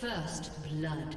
First blood.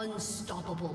Unstoppable.